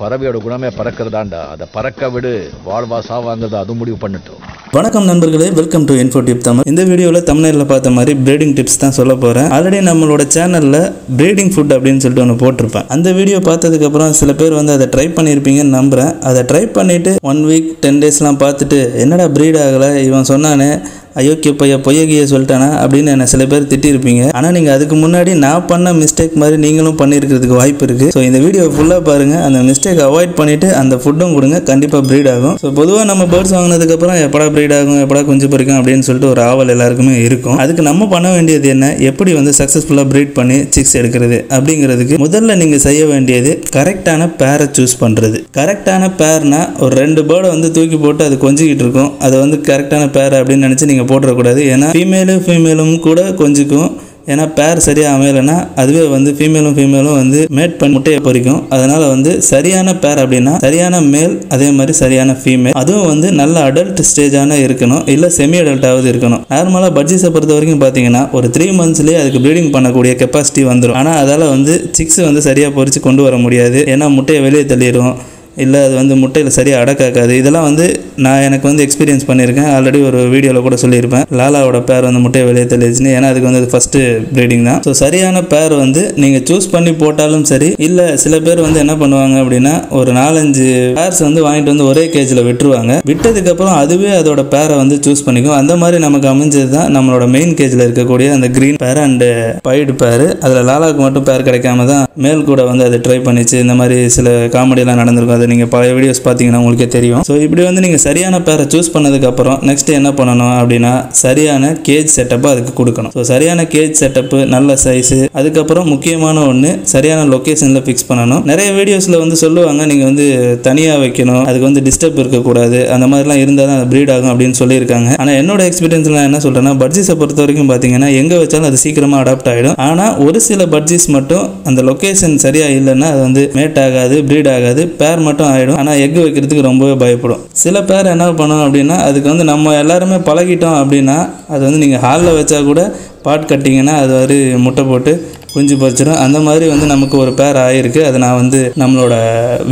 பறவையோட குணமே பறக்கிறதாண்டா. அதை பறக்க விடு. வாழ்வா சாவாங்கிறத அது முடிவு பண்ணட்டும். வணக்கம் நண்பர்களே. Welcome to info tip Tamil இந்த வீடியோவில் தமிழ்நேரில் பார்த்த மாதிரி பிரீடிங் டிப்ஸ் தான் சொல்ல போகிறேன் ஆல்ரெடி நம்மளோட சேனலில் பிரீடிங் ஃபுட் அப்படின்னு சொல்லிட்டு ஒன்று போட்டிருப்பேன். அந்த வீடியோ பார்த்ததுக்கப்புறம் சில பேர் வந்து அதை ட்ரை பண்ணியிருப்பீங்கன்னு நம்புகிறேன் அதை ட்ரை பண்ணிவிட்டு ஒன் வீக் டென் டேஸ்லாம் பார்த்துட்டு என்னடா ப்ரீட் ஆகலை? இவன் சொன்னானே அயோக்கிய பைய பொய்யகிய சொல்லிட்டானா அப்படின்னு என்ன சில பேர் திட்டிருப்பீங்க ஆனால் நீங்கள் அதுக்கு முன்னாடி நான் பண்ண மிஸ்டேக் மாதிரி நீங்களும் பண்ணியிருக்கிறதுக்கு வாய்ப்பு இருக்குது ஸோ இந்த வீடியோ ஃபுல்லாக பாருங்கள் அந்த மிஸ்டேக் அவாய்ட் பண்ணிவிட்டு அந்த ஃபுட்டும் கொடுங்க. கண்டிப்பாக ப்ரீட் ஆகும். ஸோ பொதுவாக நம்ம பேர்ட்ஸ் வாங்கினதுக்கப்புறம் எப்படா ப்ரீட் ஆகும் எப்படா குஞ்சு பறிக்கும் அப்படின்னு சொல்லிட்டு ஒரு ஆவல் எல்லாருக்குமே இருக்கும். அதுக்கு நம்ம பண்ண வேண்டியது என்ன? எப்படி வந்து சக்ஸஸ்ஃபுல்லாக ப்ரீட் பண்ணி சிக்ஸ் எடுக்கிறது அப்படிங்கிறதுக்கு முதல்ல நீங்கள் செய்ய வேண்டியது கரெக்டான பேரை சூஸ் பண்ணுறது கரெக்டான பேர்னா ஒரு ரெண்டு பேர்டை வந்து தூக்கி போட்டு அது கொஞ்சிக்கிட்டு இருக்கும். அதை வந்து கரெக்டான பேர் அப்படின்னு நினச்சி நீங்கள் போட்டுறக்கூடாது. ஏன்னா ஃபீமேலும் ஃபீமேலும் கூட கொஞ்சிக்கும். ஏன்னா பேர் சரியாக அமையலைன்னா அதுவே வந்து ஃபீமேலும் ஃபீமேலும் வந்து மேட் பண்ணி முட்டையை பொறிக்கும். அதனால் வந்து சரியான பேர் அப்படின்னா சரியான மேல் அதே மாதிரி சரியான ஃபீமேல் அதுவும் வந்து நல்ல அடல்ட் ஸ்டேஜான இருக்கணும். இல்லை செமி அடல்ட்டாவது இருக்கணும். நார்மலாக பட்ஜிஸை பொறுத்த வரைக்கும் பார்த்தீங்கன்னா ஒரு த்ரீ மந்த்ஸ்லேயே அதுக்கு ப்ரீடிங் பண்ணக்கூடிய கெப்பாசிட்டி வந்துடும் ஆனால் அதால் வந்து சிக்ஸ் வந்து சரியாக பொறிச்சு கொண்டு வர முடியாது. ஏன்னா முட்டையை வெளியே தள்ளிடும் இல்லை அது வந்து முட்டையில் சரியாக அடக்காக்காது. இதெல்லாம் வந்து நான் எனக்கு வந்து எக்ஸ்பீரியன்ஸ் பண்ணியிருக்கேன். ஆல்ரெடி ஒரு வீடியோவில் கூட சொல்லியிருப்பேன். லாலாவோட பேர் வந்து முட்டையை வெளியே தெளிச்சுன்னு ஏன்னா அதுக்கு வந்து ஃபஸ்ட்டு ப்ரீடிங் தான். ஸோ சரியான பேர் வந்து நீங்கள் சூஸ் பண்ணி போட்டாலும் சரி இல்லை சில பேர் வந்து என்ன பண்ணுவாங்க அப்படின்னா ஒரு நாலஞ்சு பேர்ஸ் வந்து வாங்கிட்டு வந்து ஒரே கேஜில் விட்டுருவாங்க. விட்டதுக்கப்புறம் அதுவே அதோட பேரை வந்து சூஸ் பண்ணிக்கும். அந்த மாதிரி நமக்கு அமைஞ்சது தான் நம்மளோட மெயின் கேஜில் இருக்கக்கூடிய அந்த க்ரீன் பேர் அண்டு பைடு பேர் அதில் லாலாவுக்கு மட்டும் பேர் கிடைக்காம தான் மேல் கூட வந்து அது ட்ரை பண்ணிச்சு. இந்த மாதிரி சில காமெடியெல்லாம் நடந்திருக்கும். அது நீங்கள் பழைய வீடியோஸ் பார்த்தீங்கன்னா உங்களுக்கே தெரியும். ஸோ இப்படி வந்து நீங்கள் சரியான பேரை சூஸ் பண்ணதுக்கப்புறம் நெக்ஸ்ட் என்ன பண்ணணும் அப்படின்னா சரியான கேஜ் செட்டப்பை அதுக்கு கொடுக்கணும். ஸோ சரியான கேஜ் செட்டப்பு நல்ல சைஸு அதுக்கப்புறம் முக்கியமான ஒன்று சரியான லொக்கேஷனில் ஃபிக்ஸ் பண்ணணும். நிறைய வீடியோஸில் வந்து சொல்லுவாங்க நீங்கள் வந்து தனியாக வைக்கணும் அதுக்கு வந்து டிஸ்டர்ப் இருக்கக்கூடாது அந்த மாதிரிலாம் இருந்தால் தான் அது ப்ரீட் ஆகும் அப்படின்னு சொல்லியிருக்காங்க. ஆனால் என்னோட எக்ஸ்பீரியன்ஸில் நான் என்ன சொல்கிறேன்னா பட்ஜிஸை பொறுத்த வரைக்கும் பார்த்தீங்கன்னா எங்கே வச்சாலும் அது சீக்கிரமாக அடாப்ட் ஆகிடும் ஆனால் ஒரு சில பட்ஜிஸ் மட்டும் அந்த லொக்கேஷன் சரியாக இல்லைன்னா அது வந்து மேட் ஆகாது ப்ரீட் ஆகாது பேர் மட்டும் ஆகிடும் ஆனால் எக் வைக்கிறதுக்கு ரொம்பவே பயப்படும். சில பேர் என்ன பண்ணணும் அப்படின்னா அதுக்கு வந்து நம்ம எல்லாருமே பழகிட்டோம் அப்படின்னா அது வந்து நீங்கள் ஹாலில் வச்சா கூட பாட் கட்டிங்கன்னா அது மாதிரி முட்டை போட்டு குஞ்சு பறிச்சிடும் அந்த மாதிரி வந்து நமக்கு ஒரு பேர் ஆகிருக்கு அதை நான் வந்து நம்மளோட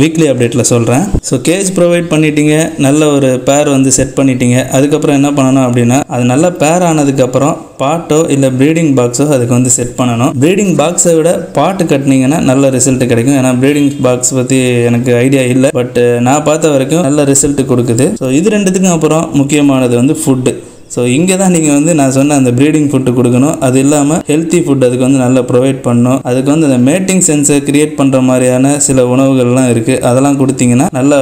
வீக்லி அப்டேட்டில் சொல்கிறேன் ஸோ கேஜ் ப்ரொவைட் பண்ணிட்டீங்க. நல்ல ஒரு பேர் வந்து செட் பண்ணிட்டீங்க. அதுக்கப்புறம் என்ன பண்ணணும் அப்படின்னா அது நல்ல பேர் ஆனதுக்கப்புறம் பாட்டோ இல்லை ப்ரீடிங் பாக்ஸோ அதுக்கு வந்து செட் பண்ணணும். ப்ரீடிங் பாக்ஸை விட பாட்டு கட்டினீங்கன்னா நல்ல ரிசல்ட் கிடைக்கும். ஏன்னா ப்ரீடிங் பாக்ஸ் பற்றி எனக்கு ஐடியா இல்லை. பட் நான் பார்த்த வரைக்கும் நல்ல ரிசல்ட் கொடுக்குது. ஸோ இது ரெண்டுத்துக்கும் அப்புறம் முக்கியமானது வந்து ஃபுட்டு ஸோ இங்கே தான் நீங்கள் வந்து நான் சொன்ன அந்த ப்ரீடிங் ஃபுட்டு கொடுக்கணும். அது இல்லாமல் ஹெல்த்தி ஃபுட் அதுக்கு வந்து நல்லா ப்ரொவைட் பண்ணணும். அதுக்கு வந்து அந்த மேட்டிங் சென்ஸை கிரியேட் பண்ணுற மாதிரியான சில உணவுகள்லாம் இருக்குது அதெல்லாம் கொடுத்தீங்கன்னா நல்லா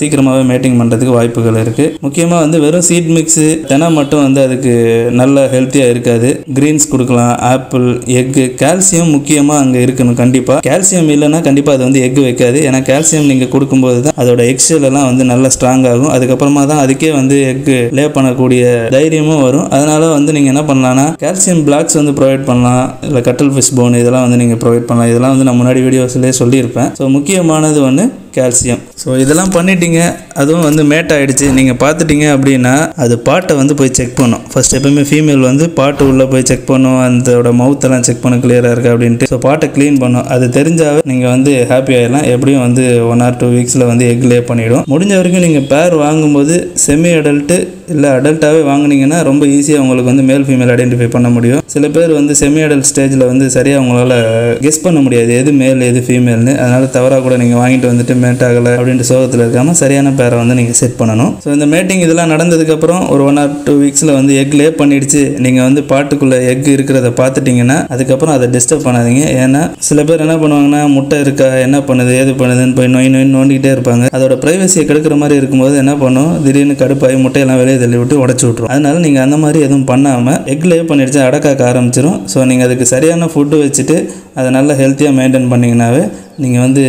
சீக்கிரமாகவே மேட்டிங் பண்ணுறதுக்கு வாய்ப்புகள் இருக்குது முக்கியமாக வந்து வெறும் சீட் மிக்ஸு தினம் மட்டும் வந்து அதுக்கு நல்ல ஹெல்த்தியாக இருக்காது. க்ரீன்ஸ் கொடுக்கலாம் ஆப்பிள் எக்கு கால்சியம் முக்கியமாக அங்கே இருக்கணும் கண்டிப்பாக கால்சியம் இல்லைன்னா கண்டிப்பாக அது வந்து எக் வைக்காது. ஏன்னா கால்சியம் நீங்கள் கொடுக்கும்போது தான் அதோட எக்ஸெல்லாம் எல்லாம் வந்து நல்லா ஸ்ட்ராங் ஆகும். அதுக்கப்புறமா தான் அதுக்கே வந்து எக்கு லே பண்ணக்கூடிய தைரியமும் வரும். அதனால வந்து நீங்கள் என்ன பண்ணலாம்னா கால்சியம் பிளாக்ஸ் வந்து ப்ரொவைட் பண்ணலாம். இல்லை கட்டல் ஃபிஷ் போன் இதெல்லாம் வந்து நீங்கள் ப்ரொவைட் பண்ணலாம். இதெல்லாம் வந்து நான் முன்னாடி வீடியோஸ்லேயே சொல்லியிருப்பேன். ஸோ முக்கியமானது ஒன்று கால்சியம் ஸோ இதெல்லாம் பண்ணிட்டீங்க. அதுவும் வந்து மேட் ஆகிடுச்சு நீங்கள் பார்த்துட்டீங்க அப்படின்னா அது பாட்டை வந்து போய் செக் பண்ணும். ஃபஸ்ட் எப்பவுமே ஃபீமேல் வந்து பாட்டு உள்ளே போய் செக் பண்ணும். அதோட மவுத்தெல்லாம் செக் பண்ண கிளியராக இருக்கா அப்படின்ட்டு. ஸோ பாட்டை க்ளீன் பண்ணும். அது தெரிஞ்சாவே நீங்கள் வந்து ஹாப்பி ஆகிடலாம் எப்படியும் வந்து ஒன் ஆர் டூ வீக்ஸில் வந்து எக் லே பண்ணிவிடும் முடிஞ்ச வரைக்கும் நீங்கள் பேர் வாங்கும்போது செமி அடல்ட்டு இல்லை அடல்ட்டாகவே வாங்குனீங்கன்னா ரொம்ப ஈஸியாக உங்களுக்கு வந்து மேல் ஃபீமேல் ஐடென்டிஃபை பண்ண முடியும். சில பேர் வந்து செமி அடல்ட் ஸ்டேஜில் வந்து சரியாக உங்களால் கெஸ் பண்ண முடியாது. எது மேல் எது ஃபீமேல்னு அதனால் தவறாக கூட நீங்கள் வாங்கிட்டு வந்துட்டு மேட் ஆகலை அப்படின்ட்டு சோகத்தில் இருக்காமல் சரியான பேரை வந்து நீங்கள் செட் பண்ணணும். ஸோ இந்த மேட்டிங் இதெல்லாம் நடந்ததுக்கப்புறம் ஒரு ஒன் ஆர் டூ வீக்ஸில் வந்து எக் லே பண்ணிடுச்சு. நீங்கள் வந்து பாட்டுக்குள்ளே எக் இருக்கிறத பார்த்துட்டிங்கன்னா அதுக்கப்புறம் அதை டிஸ்டர்ப் பண்ணாதீங்க. ஏன்னா சில பேர் என்ன பண்ணுவாங்கன்னா முட்டை இருக்கா என்ன பண்ணுது ஏது பண்ணுதுன்னு போய் நோய் நோய் நோண்டிக்கிட்டே இருப்பாங்க. அதோட ப்ரைவசியை கெடுக்கிற மாதிரி இருக்கும்போது என்ன பண்ணும்? திடீர்னு கடுப்பாகி முட்டையெல்லாம் வெளியே தள்ளி விட்டு உடச்சி விட்ரும் அதனால நீங்கள் அந்த மாதிரி எதுவும் பண்ணாமல் எக் லே பண்ணிடுச்சு அடக்காக்க ஆரம்பிச்சிடும் ஸோ நீங்கள் அதுக்கு சரியான ஃபுட்டு வச்சுட்டு அதை நல்லா ஹெல்த்தியாக மெயின்டைன் பண்ணிங்கனாவே நீங்கள் வந்து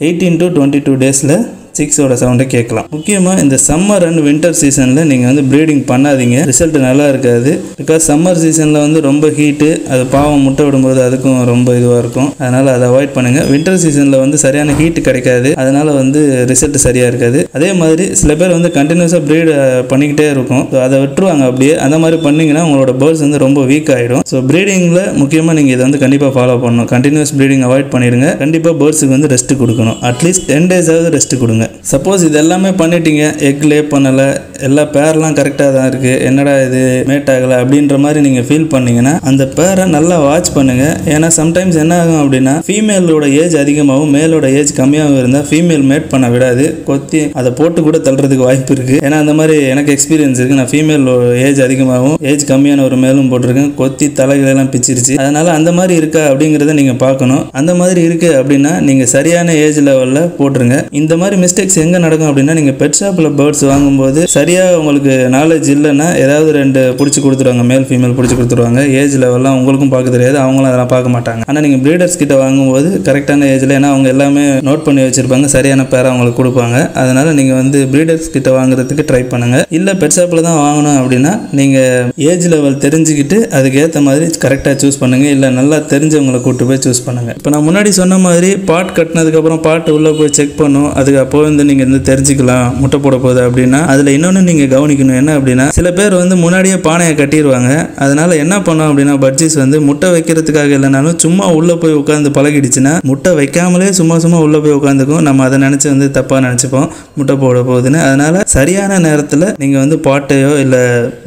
எயிட்டீன் டு டுவெண்ட்டி டூ டேஸில் சிக்ஸோட சவுண்டை கேட்கலாம். முக்கியமாக இந்த சம்மர் அண்ட் வின்டர் சீசனில் நீங்கள் வந்து ப்ரீடிங் பண்ணாதீங்க. ரிசல்ட் நல்லா இருக்காது. பிகாஸ் சம்மர் சீசனில் வந்து ரொம்ப ஹீட்டு அது பாவம் முட்டை விடும்போது அதுக்கும் ரொம்ப இதுவாக இருக்கும். அதனால் அதை அவாய்ட் பண்ணுங்கள் வின்டர் சீசனில் வந்து சரியான ஹீட் கிடைக்காது. அதனால் வந்து ரிசல்ட் சரியாக இருக்காது. அதே மாதிரி சில பேர் வந்து கண்டினியூஸாக ப்ரீட் பண்ணிக்கிட்டே இருக்கும். ஸோ அதை விட்டுருவாங்க அப்படியே. அந்த மாதிரி பண்ணிங்கன்னா உங்களோட பேர்ட்ஸ் வந்து ரொம்ப வீக் ஆகிடும் ஸோ ப்ரீடிங்கில் முக்கியமாக நீங்கள் இதை வந்து கண்டிப்பாக ஃபாலோ பண்ணணும். கண்டினியூஸ் ப்ரீடிங் அவாய்ட் பண்ணிடுங்க. கண்டிப்பாக பேர்ட்ஸுக்கு வந்து ரெஸ்ட் கொடுக்கணும். அட்லீஸ்ட் டென் டேஸாவது ரெஸ்ட் கொடுங்க. சப்போஸ் இது எல்லாமே பண்ணிட்டீங்க எக் லே பண்ணலை எல்லா பேர்லாம் கரெக்டாக தான் இருக்குது என்னடா இது மேட் ஆகலை அப்படின்ற மாதிரி நீங்கள் ஃபீல் பண்ணீங்கன்னா அந்த பேரை நல்லா வாட்ச் பண்ணுங்கள் ஏன்னா சம்டைம்ஸ் என்ன ஆகும் அப்படின்னா ஃபீமேலோட ஏஜ் அதிகமாகவும் மேலோட ஏஜ் கம்மியாகவும் இருந்தால் ஃபீமேல் மேட் பண்ண விடாது. கொத்தி அதை போட்டு கூட தள்ளுறதுக்கு வாய்ப்பு இருக்குது ஏன்னா அந்த மாதிரி எனக்கு எக்ஸ்பீரியன்ஸ் இருக்குது நான் ஃபீமேல் ஏஜ் அதிகமாகவும் ஏஜ் கம்மியான ஒரு மேலும் போட்டிருக்கேன். கொத்தி தலைகளெல்லாம் பிச்சிருச்சு. அதனால் அந்த மாதிரி இருக்கா அப்படிங்கிறத நீங்கள் பார்க்கணும். அந்த மாதிரி இருக்குது அப்படின்னா நீங்கள் சரியான ஏஜ் லெவலில் போட்டுருங்க. இந்த மாதிரி மிஸ்டேக்ஸ் எங்கே நடக்கும் அப்படின்னா நீங்கள் பெட் ஷாப்பில் பேர்ட்ஸ் வாங்கும்போது சரி சரியாக உங்களுக்கு நாலேஜ் இல்லைன்னா ஏதாவது ரெண்டு பிடிச்சி கொடுத்துருவாங்க மேல் ஃபீமேல் பிடிச்சி கொடுத்துருவாங்க. ஏஜ் லெவல்லாம் உங்களுக்கும் பார்க்க தெரியாது. அவங்களும் அதெல்லாம் பார்க்க மாட்டாங்க. ஆனால் நீங்கள் ப்ரீடர்ஸ் கிட்ட வாங்கும்போது கரெக்டான ஏஜில் ஏன்னா அவங்க எல்லாமே நோட் பண்ணி வச்சுருப்பாங்க. சரியான பேரை அவங்களுக்கு கொடுப்பாங்க. அதனால் நீங்கள் வந்து ப்ரீடர்ஸ் கிட்ட வாங்குறதுக்கு ட்ரை பண்ணுங்கள் இல்லை பெட்ஷாப்பில் தான் வாங்கணும் அப்படின்னா நீங்கள் ஏஜ் லெவல் தெரிஞ்சுக்கிட்டு அதுக்கேற்ற மாதிரி கரெக்டாக சூஸ் பண்ணுங்கள் இல்லை நல்லா தெரிஞ்சவங்களை கூட்டு போய் சூஸ் பண்ணுங்கள் இப்போ நான் முன்னாடி சொன்ன மாதிரி பாட் கட்டினதுக்கப்புறம் பாட்டு உள்ளே போய் செக் பண்ணும். அதுக்கு அப்போ வந்து நீங்கள் வந்து தெரிஞ்சுக்கலாம். முட்டை போட போகுது அப்படின்னா அதில் இன்னொன்று நீங்கள் கவனிக்கணும். என்ன அப்படின்னா சில பேர் வந்து முன்னாடியே பானையை கட்டிடுவாங்க அதனால என்ன பண்ணோம் அப்படின்னா பட்ஜிஸ் வந்து முட்டை வைக்கிறதுக்காக இல்லைனாலும் சும்மா உள்ளே போய் உட்காந்து பழகிடுச்சுன்னா முட்டை வைக்காமலே சும்மா சும்மா உள்ளே போய் உட்காந்துக்கும் நம்ம அதை நினச்சி வந்து தப்பாக நினச்சிப்போம். முட்டை போட போகுதுன்னு. அதனால் சரியான நேரத்தில் நீங்கள் வந்து பாட்டையோ இல்லை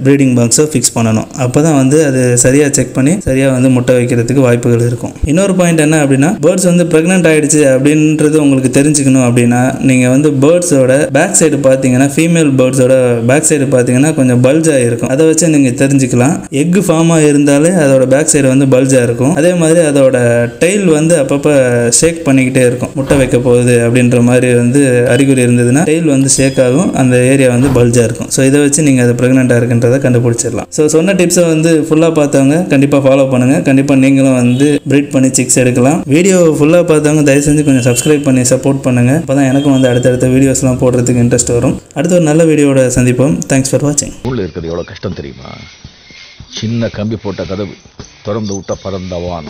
ப்ரீடிங் பாக்ஸோ ஃபிக்ஸ் பண்ணணும். அப்போ தான் வந்து அது சரியாக செக் பண்ணி சரியாக வந்து முட்டை வைக்கிறதுக்கு வாய்ப்புகள் இருக்கும். இன்னொரு பாயிண்ட் என்ன அப்படின்னா பேர்ட்ஸ் வந்து ப்ரெக்னென்ட் ஆகிடுச்சு அப்படின்றது உங்களுக்கு தெரிஞ்சுக்கணும் அப்படின்னா நீங்கள் வந்து பேர்ட்ஸோட பேக் சைடு பார்த்தீங்கன்னா ஃபீமேல் பேர்ட்ஸோட பேக் சைடு பார்த்தீங்கன்னா கொஞ்சம் பல்ஜாக இருக்கும். அதை வச்சு நீங்கள் தெரிஞ்சுக்கலாம். எக் ஃபார்மாக இருந்தாலே அதோட பேக் சைடு வந்து பல்ஜாக இருக்கும். அதே மாதிரி அதோட டெய்ல் வந்து அப்பப்போ ஷேக் பண்ணிக்கிட்டே இருக்கும். முட்டை வைக்க போகுது அப்படின்ற மாதிரி வந்து அறிகுறி இருந்ததுன்னா டெய்ல் வந்து ஷேக் ஆகும். அந்த ஏரியா வந்து பல்ஜாக இருக்கும். ஸோ இதை வச்சு நீங்கள் அது ப்ரெக்னெண்ட்டாக இருக்குன்றதை கண்டுபிடிச்சிடலாம். ஸோ சொன்ன டிப்ஸை வந்து ஃபுல்லாக பார்த்தவங்க கண்டிப்பாக ஃபாலோ பண்ணுங்கள் கண்டிப்பாக நீங்களும் வந்து ப்ரீட் பண்ணி சிக்ஸ் எடுக்கலாம். வீடியோ ஃபுல்லாக பார்த்தவங்க தயவு செஞ்சு கொஞ்சம் சப்ஸ்கிரைப் பண்ணி சப்போர்ட் பண்ணுங்கள் அப்போ தான் எனக்கும் வந்து அடுத்தடுத்த வீடியோஸ்லாம் போடுறதுக்கு இன்ட்ரெஸ்ட் வரும். அடுத்த ஒரு நல்ல வீடியோட சந்திப்போம். தேங்க்ஸ் ஃபார் வாட்சிங் உள்ளே இருக்கிறது எவ்வளோ கஷ்டம் தெரியுமா? சின்ன கம்பி போட்ட கதவு திறந்து விட்ட பறந்தவான்.